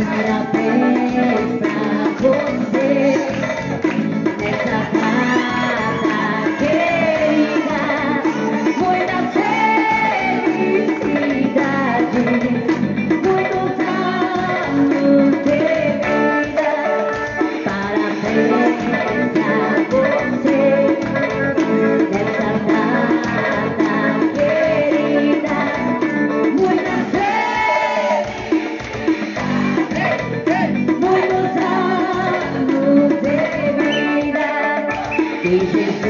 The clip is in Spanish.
Para ver,